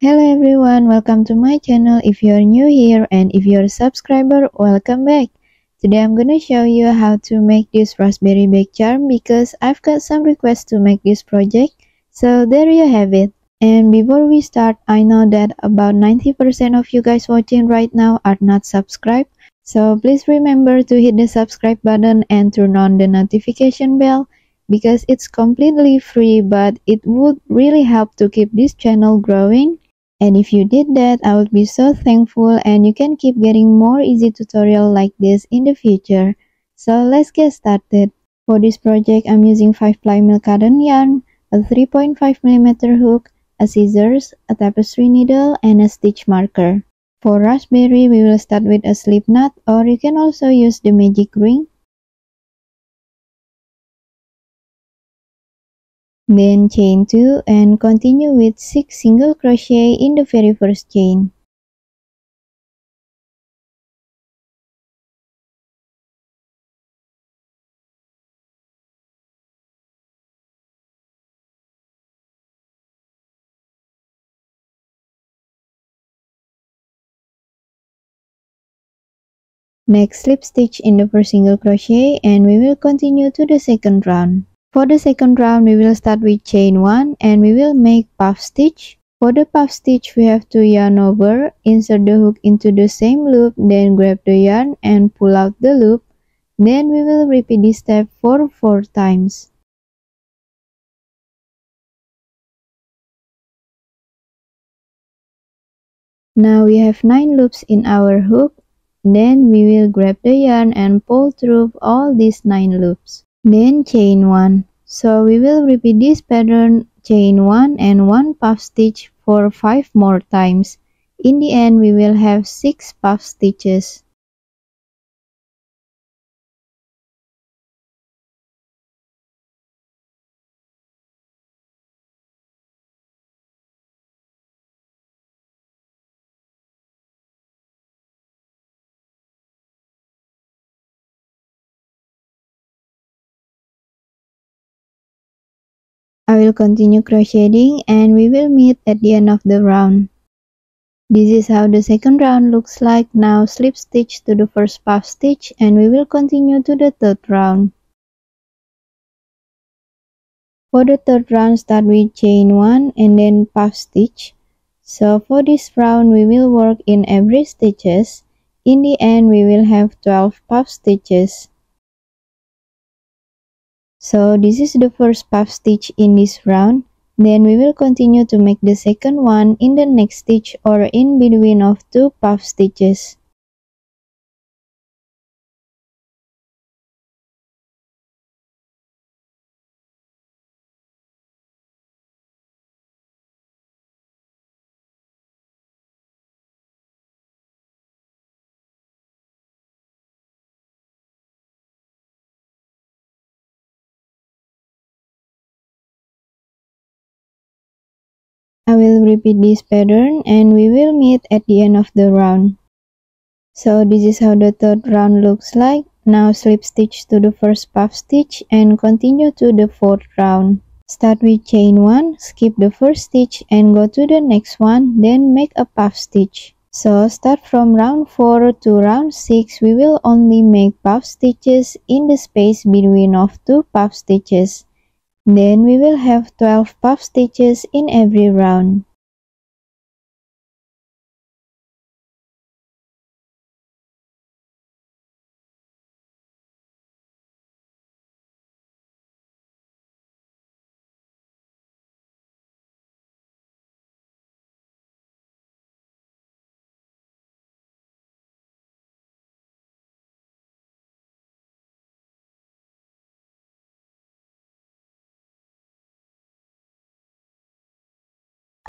Hello everyone, welcome to my channel. If you're new here and if you're a subscriber, welcome back. Today I'm gonna show you how to make this raspberry bag charm because I've got some requests to make this project. So there you have it. And before we start, I know that about 90% of you guys watching right now are not subscribed. So please remember to hit the subscribe button and turn on the notification bell because it's completely free but it would really help to keep this channel growing and if you did that, I would be so thankful and you can keep getting more easy tutorial like this in the future. So let's get started. For this project, I'm using 5 ply milk cotton yarn, a 3.5mm hook, a scissors, a tapestry needle, and a stitch marker. For raspberry, we will start with a slip knot or you can also use the magic ring Then chain 2 and continue with 6 single crochet in the very first chain. Next slip stitch in the first single crochet and we will continue to the second round. For the second round, we will start with chain 1 and we will make puff stitch. For the puff stitch, we have to yarn over, insert the hook into the same loop, then grab the yarn and pull out the loop. Then we will repeat this step for 4 times. Now we have 9 loops in our hook. Then we will grab the yarn and pull through all these 9 loops. Then chain 1. So we will repeat this pattern chain 1 and 1 puff stitch for 5 more times. In the end we will have 6 puff stitches. I will continue crocheting and we will meet at the end of the round. This is how the second round looks like. Now slip stitch to the first puff stitch and we will continue to the third round. For the third round start with chain 1 and then puff stitch. So for this round we will work in every stitches. In the end we will have 12 puff stitches. So this is the first puff stitch in this round. Then we will continue to make the second one in the next stitch or in between of two puff stitches. Repeat this pattern and we will meet at the end of the round. So this is how the third round looks like. Now slip stitch to the first puff stitch and continue to the fourth round. Start with chain 1, skip the first stitch and go to the next one, then make a puff stitch. So start from round 4 to round 6, we will only make puff stitches in the space between of two puff stitches. Then we will have 12 puff stitches in every round.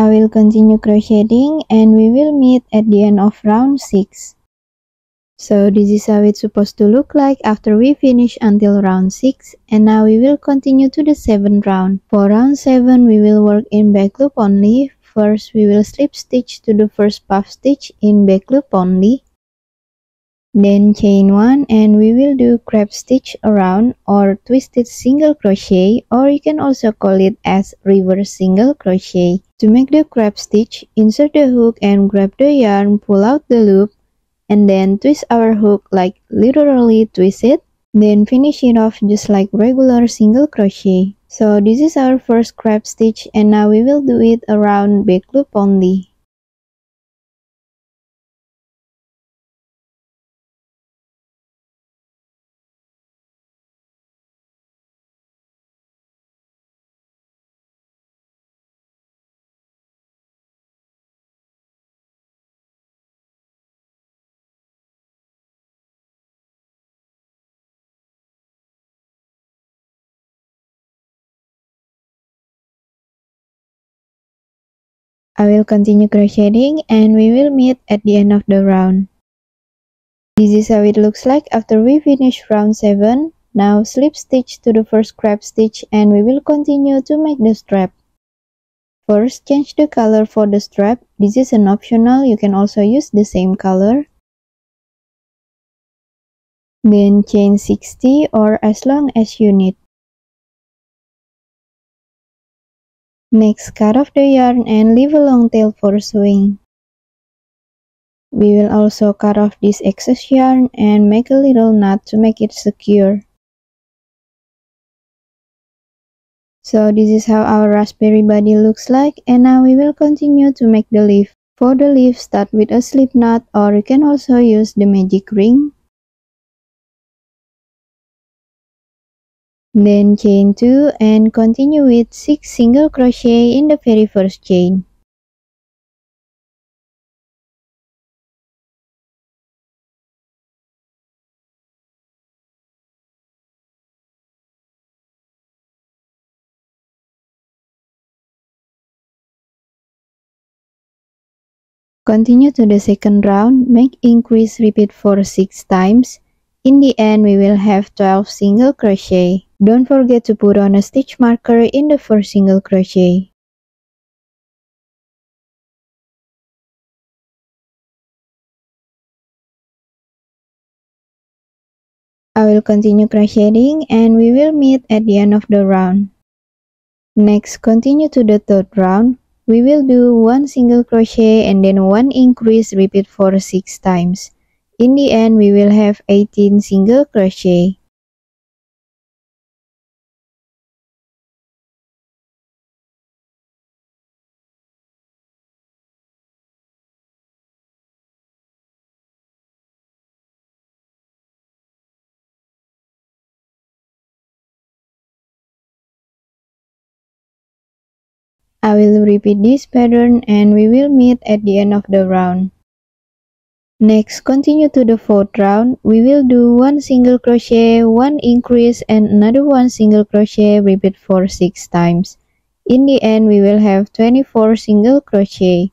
I will continue crocheting and we will meet at the end of round 6. So this is how it's supposed to look like after we finish until round 6 and now we will continue to the 7th round. For round 7 we will work in back loop only. First we will slip stitch to the first puff stitch in back loop only. Then chain 1 and we will do crepe stitch around or twisted single crochet or you can also call it as reverse single crochet. To make the crepe stitch insert the hook and grab the yarn pull out the loop and then twist our hook like literally twist it then finish it off just like regular single crochet. So this is our first crepe stitch and now we will do it around back loop only I will continue crocheting and we will meet at the end of the round. This is how it looks like after we finish round 7. Now slip stitch to the first crepe stitch and we will continue to make the strap. First, change the color for the strap. This is an optional, you can also use the same color. Then chain 60 or as long as you need. Next, cut off the yarn and leave a long tail for sewing. We will also cut off this excess yarn and make a little knot to make it secure. So this is how our raspberry body looks like and now we will continue to make the leaf. For the leaf, start with a slip knot or you can also use the magic ring. Then chain 2 and continue with 6 single crochet in the very first chain. Continue to the second round, make increase repeat for 6 times. In the end, we will have 12 single crochet. Don't forget to put on a stitch marker in the first single crochet. I will continue crocheting and we will meet at the end of the round. Next, continue to the third round. We will do one single crochet and then one increase repeat for 6 times. In the end, we will have 18 single crochet. I will repeat this pattern and we will meet at the end of the round. Next, continue to the fourth round. We will do one single crochet, one increase and another one single crochet, repeat for 6 times. In the end, we will have 24 single crochet.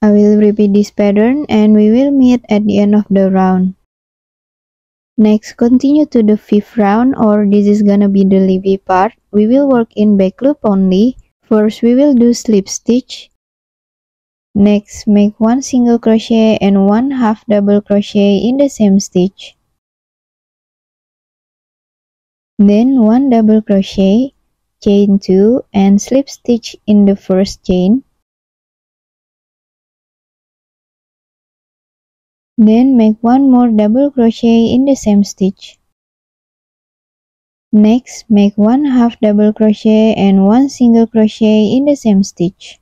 I will repeat this pattern and we will meet at the end of the round. Next, continue to the fifth round or this is gonna be the leafy part. We will work in back loop only. First, we will do slip stitch. Next, make one single crochet and one half double crochet in the same stitch. Then one double crochet, chain 2 and slip stitch in the first chain. Then make one more double crochet in the same stitch. Next, make one half double crochet and one single crochet in the same stitch.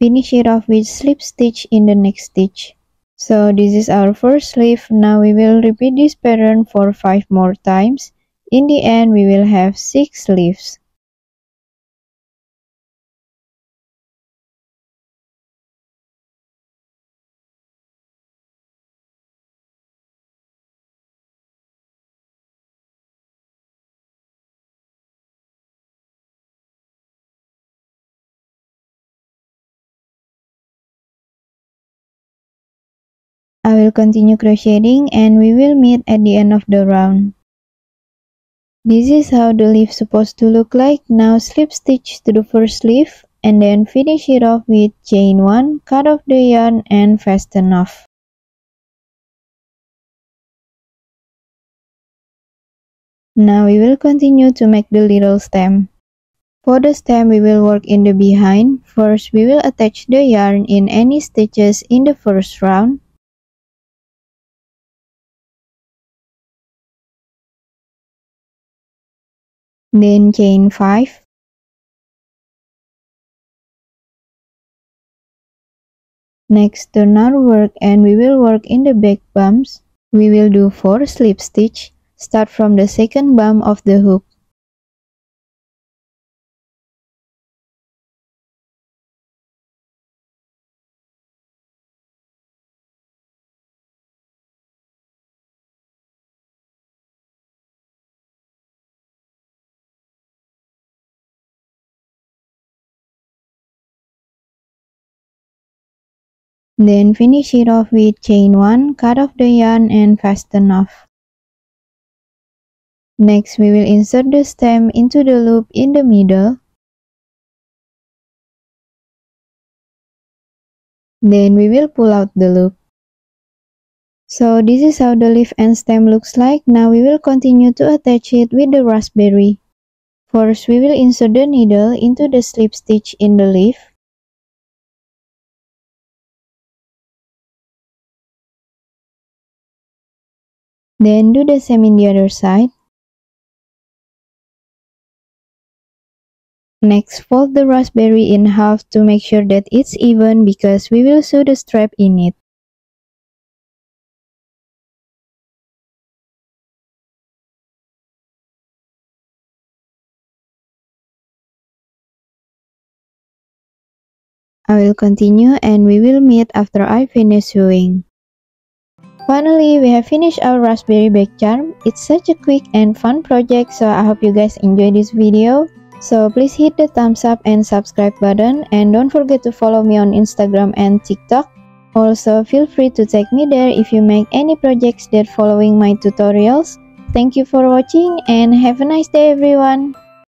Finish it off with slip stitch in the next stitch. So this is our first sleeve. Now we will repeat this pattern for 5 more times. In the end, we will have 6 sleeves. I will continue crocheting and we will meet at the end of the round. This is how the leaf supposed to look like. Now slip stitch to the first leaf and then finish it off with chain 1, cut off the yarn and fasten off. Now we will continue to make the little stem. For the stem, we will work in the behind. First, we will attach the yarn in any stitches in the first round. Then chain 5. Next, turn our work and we will work in the back bumps. We will do 4 slip stitch Start from the second bump of the hook. Then finish it off with chain 1, cut off the yarn and fasten off. Next, we will insert the stem into the loop in the middle. Then we will pull out the loop. So this is how the leaf and stem looks like. Now we will continue to attach it with the raspberry. First, we will insert the needle into the slip stitch in the leaf. Then do the same in the other side. Next, fold the raspberry in half to make sure that it's even because we will sew the strap in it. I will continue and we will meet after I finish sewing. Finally, we have finished our raspberry bag charm. It's such a quick and fun project so I hope you guys enjoy this video. So please hit the thumbs up and subscribe button and don't forget to follow me on Instagram and TikTok. Also feel free to tag me there if you make any projects that following my tutorials. Thank you for watching and have a nice day everyone.